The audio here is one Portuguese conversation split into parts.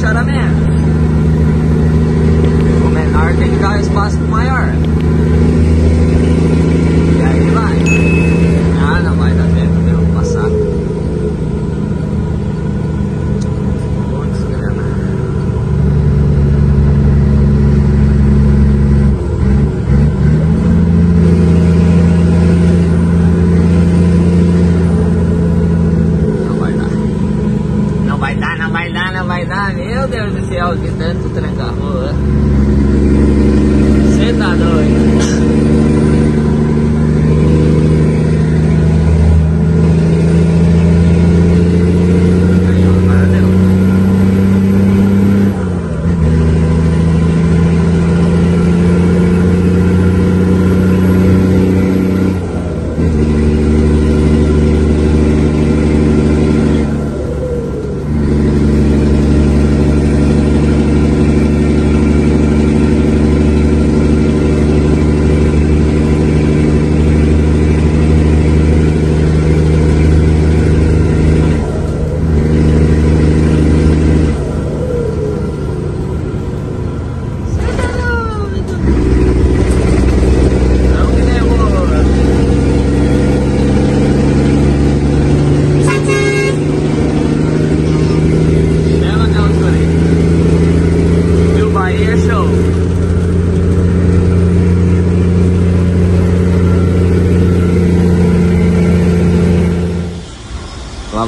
fechar.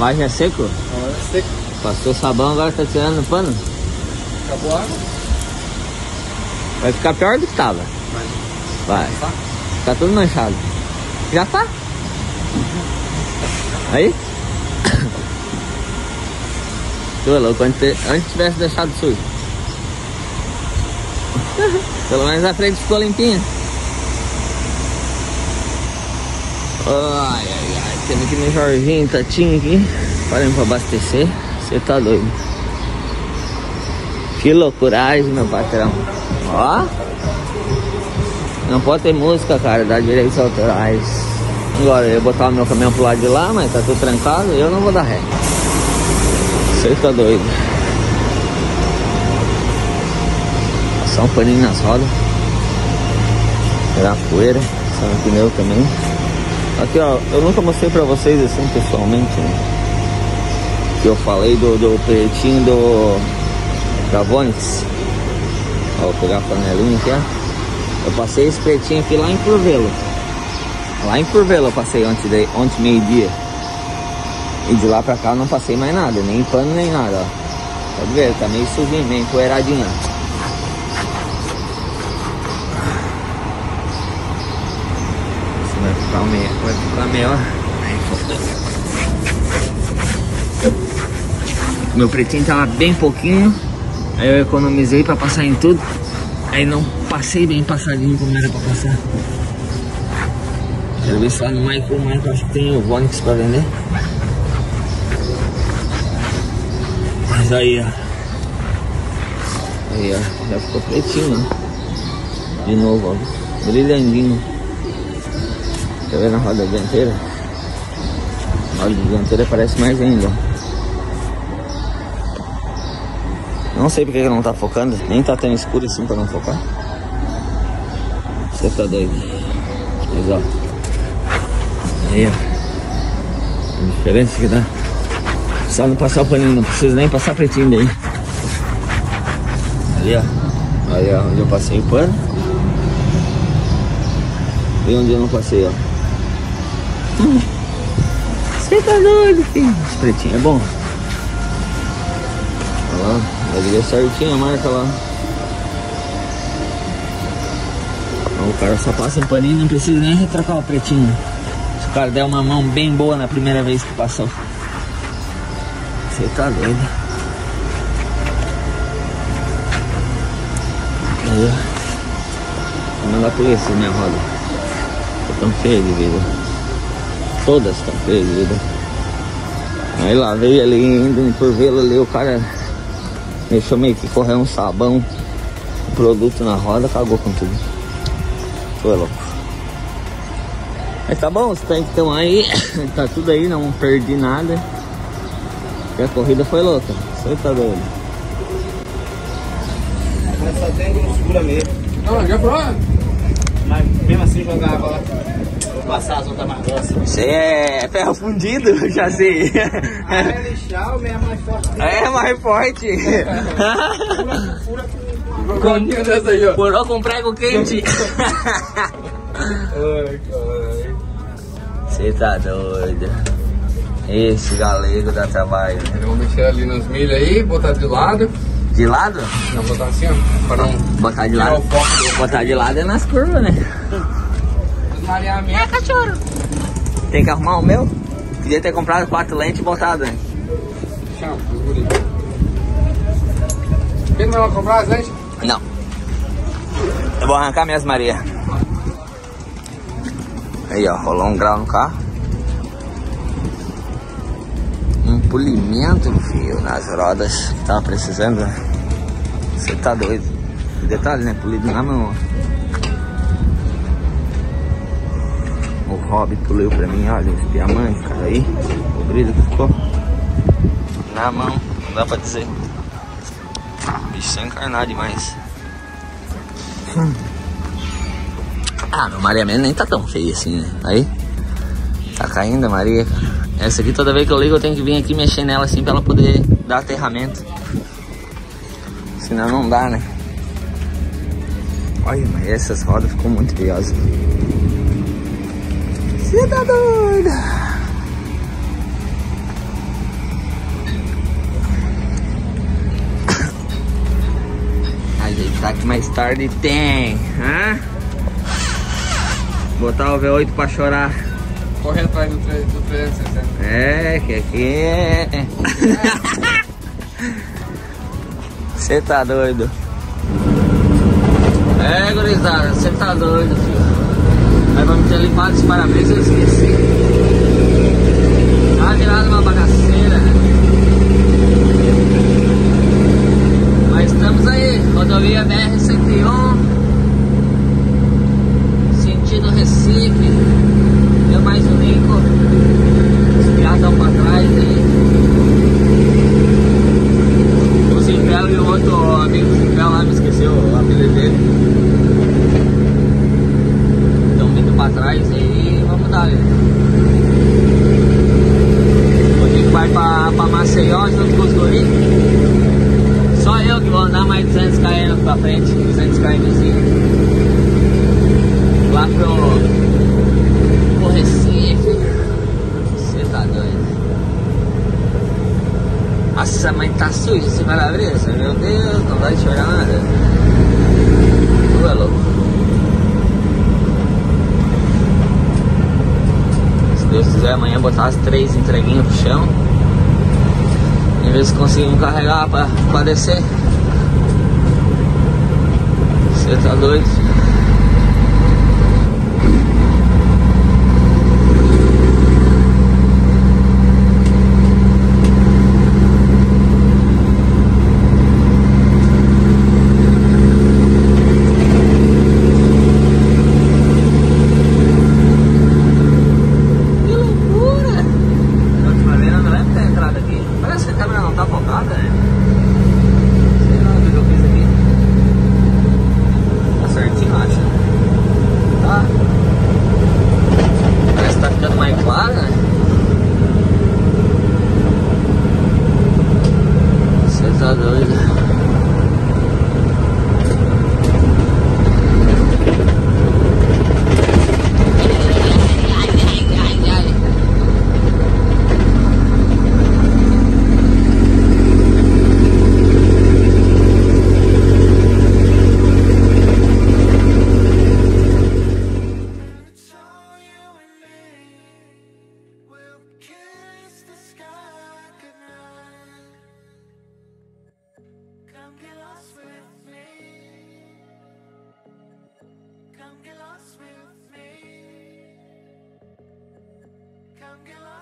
Lavagem é seco? Agora seco. Passou sabão, agora tá tirando pano? Acabou a água? Vai ficar pior do que tava. Vai. Tá? Tá tudo manchado. Já tá? Aí? Tu é louco, antes, antes tivesse deixado sujo. Pelo menos a frente ficou limpinha. Ai, ai, ai. Temos aqui no Jorginho, Tatinho aqui. Parem pra abastecer. Você tá doido. Que loucuragem, meu patrão. Ó. Não pode ter música, cara, dá direitos autorais. Agora, eu ia botar o meu caminhão pro lado de lá, mas tá tudo trancado, eu não vou dar ré. Você tá doido. Passar um paninho nas rodas. Tirar a poeira, passar no pneu também. Aqui, ó, eu nunca mostrei pra vocês assim pessoalmente, né? Que eu falei do, do pretinho do da Vonix. Ó, vou pegar a panelinha aqui, ó. Eu passei esse pretinho aqui lá em Curvelo. Lá em Curvelo eu passei ontem, de, ontem meio-dia. E de lá pra cá eu não passei mais nada, nem pano nem nada, ó. Pode ver, tá meio sujinho, meio empoeiradinho, ó. Ficar meio, vai ficar melhor. Meu pretinho tava bem pouquinho. Aí eu economizei pra passar em tudo. Aí não passei bem passadinho como era pra passar. Quero ver se lá no Michael, Michael acho que tem o Vonix pra vender. Mas aí, ó. Aí, ó. Já ficou pretinho, né? De novo, ó. Brilhandinho. Tá vendo a roda dianteira? A roda dianteira parece mais ainda. Não sei porque que não tá focando, nem tá tão escuro assim pra não focar. Você tá doido. Mas ó. Aí ó. A diferença que dá. Só não passar o paninho, não precisa nem passar pretinho daí. Ali ó. Aí ó, onde eu passei o pano. E onde eu não passei, ó. Você tá doido, filho. Esse pretinho é bom. Olha lá. Vai ver certinho a marca lá. O cara só passa um paninho, não precisa nem retracar o pretinho. Se o cara der uma mão bem boa na primeira vez que passou. Você tá doido. Aí. Vou mandar polícia minha roda. Tô tão feia de vida. Todas estão de vida. Aí lá veio ali, indo por vê-lo ali, o cara Deixou meio que correr um sabão, um produto na roda, cagou com tudo. Foi louco. Mas tá bom, os tanques estão aí, tá tudo aí, não perdi nada. E a corrida foi louca, você tá doido. Mas só tem um segura mesmo. Ah, já foi? Mas mesmo assim jogar água lá. Passar as outras mais grossas. Você é ferro fundido, já sei. Ah, é lixar o mesmo mais forte. É mais forte. Fura, fura com. Dessa aí, ó. Furou com prego quente. Ai, caralho. Você tá doido. Esse galego dá trabalho. Vamos mexer ali nas milhas aí, botar de lado. De lado? Não, botar assim, ó. Pra não Botar de lado. Botar de lado é nas curvas, né? Mareamento. cachorro. Tem que arrumar o meu. Podia ter comprado quatro lentes e botado, né? Chama, os guri. Quem não vai comprar as lentes? Não. Eu vou arrancar minhas Maria. Aí, ó, rolou um grau no carro. Um polimento, filho, nas rodas que tava precisando. né? Você tá doido. Detalhe, né? Polido na mão, ó. O Rob poliu pra mim, olha, os diamantes, cara, aí. O brilho que ficou. Na mão, não dá pra dizer. Bicho sem encarnar demais. Ah, meu mareamento nem tá tão feio assim, né? Aí. Tá caindo a Maria. Essa aqui toda vez que eu ligo eu tenho que vir aqui mexer nela assim pra ela poder dar aterramento. Senão não dá, né? Olha, mas essas rodas ficou muito feiosas. Você tá doido? A gente tá aqui mais tarde tem, hã? Botar o V8 pra chorar. Correndo atrás do, do 360. É, que aqui é. Você tá doido? É, gurizada, você tá doido, filho. Aí vamos ter limpado os parabéns, eu esqueci. Tá virado uma bagaceira. Mas estamos aí, rodovia BR-101, sentido Recife. Deu mais um Nico. Os piados estão pra trás aí. O Zimbel e o outro amigo Zimbel lá, me esqueceu o apelido dele. Estão vindo pra trás aí vamos dar ali. O Nico vai pra, pra Maceió junto com os guris. Só eu que vou andar mais 200 km pra frente, 200 km. Lá pro o Recife. Você tá doido? Nossa, mas tá sujo esse para-brisa. Meu Deus, não vai chorar nada. Tu é louco. Se Deus quiser, amanhã botar as três entreguinhas pro chão. E ver se conseguimos carregar pra, pra descer. Você tá doido? down, Goliath.